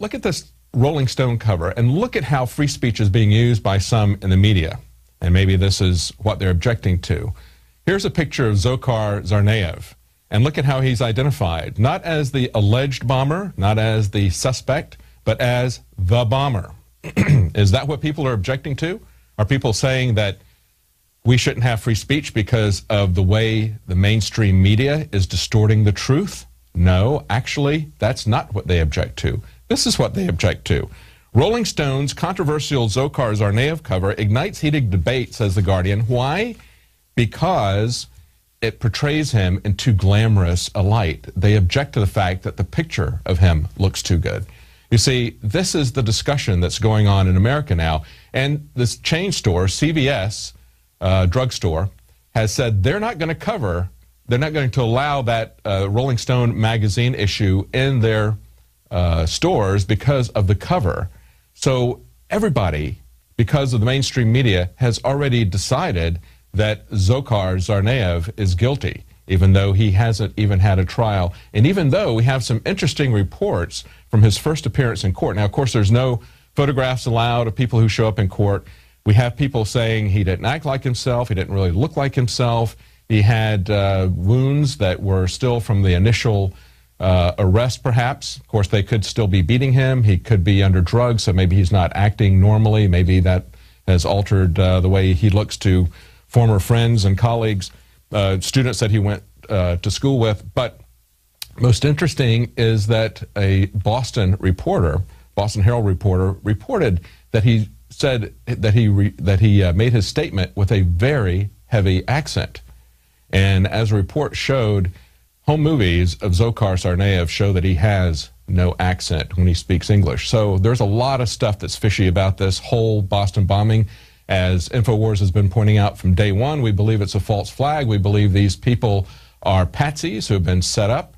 look at this Rolling Stone cover and look at how free speech is being used by some in the media. And maybe this is what they're objecting to. Here's a picture of Dzhokhar Tsarnaev. And look at how he's identified, not as the alleged bomber, not as the suspect, but as the bomber. is that what people are objecting to? Are people saying that we shouldn't have free speech because of the way the mainstream media is distorting the truth? No, actually, that's not what they object to. This is what they object to. Rolling Stone's controversial Dzhokhar Tsarnaev cover ignites heated debate, says The Guardian. Why? Because it portrays him in too glamorous a light. They object to the fact that the picture of him looks too good. You see, this is the discussion that's going on in America now. And this chain store, CVS uh, drugstore, has said they're not going to cover, they're not going to allow that uh, Rolling Stone magazine issue in their uh, stores because of the cover. So everybody, because of the mainstream media, has already decided that Dzhokhar Tsarnaev is guilty, even though he hasn't even had a trial. And even though we have some interesting reports from his first appearance in court. Now, of course, there's no photographs allowed of people who show up in court. We have people saying he didn't act like himself, he didn't really look like himself. He had uh, wounds that were still from the initial uh, arrest, perhaps. Of course, they could still be beating him. He could be under drugs, so maybe he's not acting normally. Maybe that has altered uh, the way he looks to former friends and colleagues, uh, students that he went uh, to school with. But most interesting is that a Boston reporter, Boston Herald reporter, reported that he said that he re, that he uh, made his statement with a very heavy accent, and as a report showed, home movies of Dzhokhar Tsarnaev show that he has no accent when he speaks English. So there's a lot of stuff that's fishy about this whole Boston bombing. As InfoWars has been pointing out from day one, we believe it's a false flag. We believe these people are patsies who have been set up,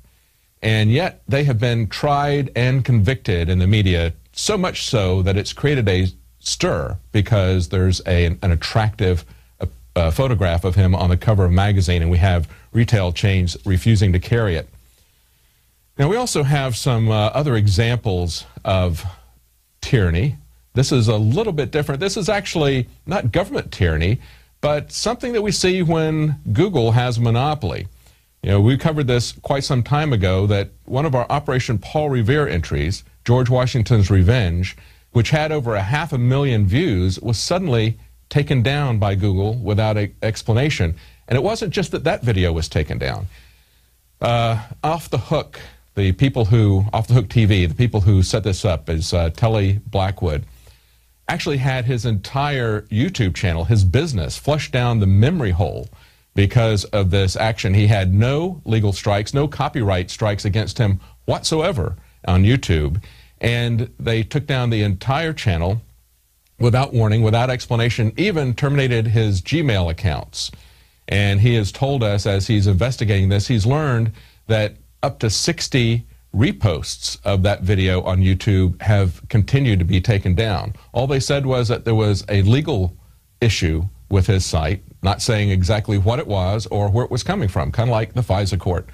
and yet they have been tried and convicted in the media, so much so that it's created a stir because there's a, an attractive uh, photograph of him on the cover of a magazine, and we have retail chains refusing to carry it. Now, we also have some uh, other examples of tyranny this is a little bit different. This is actually not government tyranny, but something that we see when Google has monopoly. You know, we covered this quite some time ago that one of our Operation Paul Revere entries, George Washington's Revenge, which had over a half a million views, was suddenly taken down by Google without an explanation. And it wasn't just that that video was taken down. Uh, off the hook, the people who, off the hook TV, the people who set this up is uh, Telly Blackwood actually had his entire YouTube channel, his business, flushed down the memory hole because of this action. He had no legal strikes, no copyright strikes against him whatsoever on YouTube. And they took down the entire channel without warning, without explanation, even terminated his Gmail accounts. And he has told us as he's investigating this, he's learned that up to 60 reposts of that video on YouTube have continued to be taken down. All they said was that there was a legal issue with his site, not saying exactly what it was or where it was coming from, kind of like the FISA court.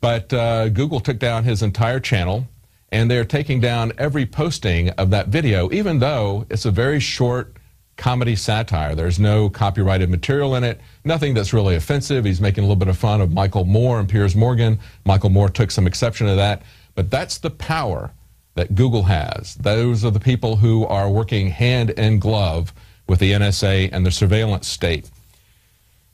But uh, Google took down his entire channel, and they're taking down every posting of that video, even though it's a very short comedy satire. There's no copyrighted material in it, nothing that's really offensive. He's making a little bit of fun of Michael Moore and Piers Morgan. Michael Moore took some exception to that. But that's the power that Google has. Those are the people who are working hand in glove with the NSA and the surveillance state.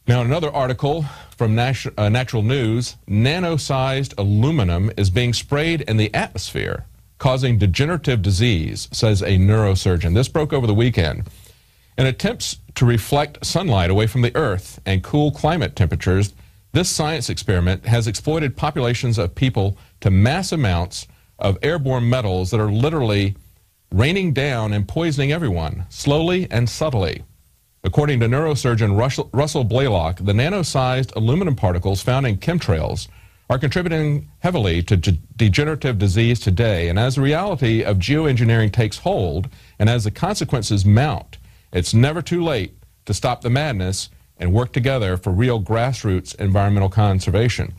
Now, another article from uh, Natural News nano sized aluminum is being sprayed in the atmosphere, causing degenerative disease, says a neurosurgeon. This broke over the weekend. In attempts to reflect sunlight away from the Earth and cool climate temperatures, this science experiment has exploited populations of people to mass amounts of airborne metals that are literally raining down and poisoning everyone, slowly and subtly. According to neurosurgeon Russell, Blaylock, the nano sized aluminum particles found in chemtrails are contributing heavily to degenerative disease today. And as the reality of geoengineering takes hold and as the consequences mount, it's never too late to stop the madness and work together for real grassroots environmental conservation.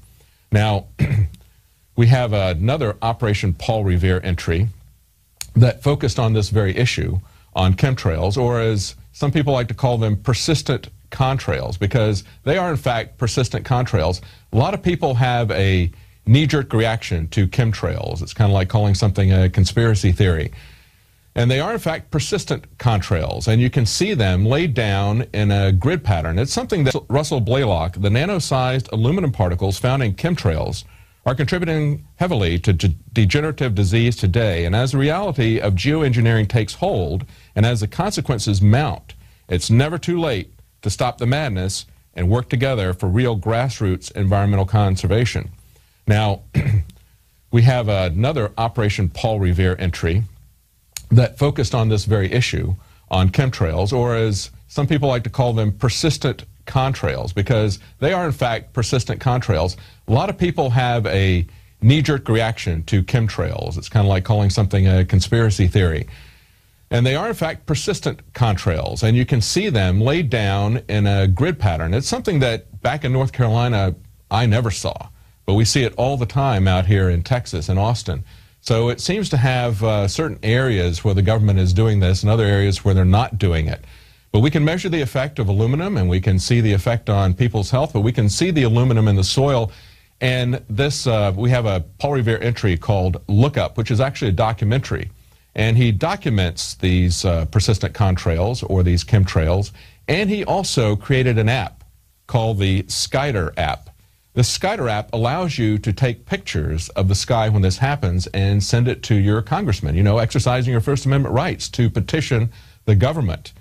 Now, we have another Operation Paul Revere entry that focused on this very issue on chemtrails, or as some people like to call them, persistent contrails, because they are in fact persistent contrails. A lot of people have a knee-jerk reaction to chemtrails. It's kind of like calling something a conspiracy theory. And they are, in fact, persistent contrails, and you can see them laid down in a grid pattern. It's something that Russell Blaylock, the nano-sized aluminum particles found in chemtrails, are contributing heavily to degenerative disease today. And as the reality of geoengineering takes hold, and as the consequences mount, it's never too late to stop the madness and work together for real grassroots environmental conservation. Now, we have another Operation Paul Revere entry that focused on this very issue on chemtrails, or as some people like to call them, persistent contrails, because they are in fact persistent contrails. A lot of people have a knee-jerk reaction to chemtrails. It's kind of like calling something a conspiracy theory. And they are, in fact, persistent contrails. And you can see them laid down in a grid pattern. It's something that back in North Carolina, I never saw. But we see it all the time out here in Texas and Austin. So it seems to have uh, certain areas where the government is doing this and other areas where they're not doing it. But we can measure the effect of aluminum and we can see the effect on people's health, but we can see the aluminum in the soil. And this, uh, we have a Paul Revere entry called Look Up, which is actually a documentary. And he documents these uh, persistent contrails or these chemtrails. And he also created an app called the SkyDer app. The SkyDer app allows you to take pictures of the sky when this happens and send it to your congressman, you know, exercising your First Amendment rights to petition the government.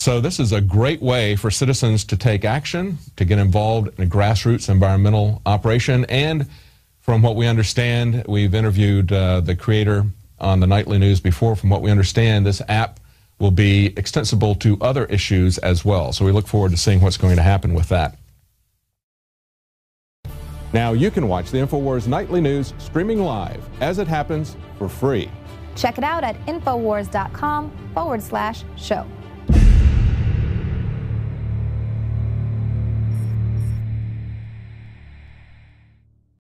So this is a great way for citizens to take action, to get involved in a grassroots environmental operation. And from what we understand, we've interviewed uh, the creator on the nightly news before. From what we understand, this app will be extensible to other issues as well. So we look forward to seeing what's going to happen with that. Now you can watch the InfoWars Nightly News streaming live as it happens for free. Check it out at Infowars.com forward slash show.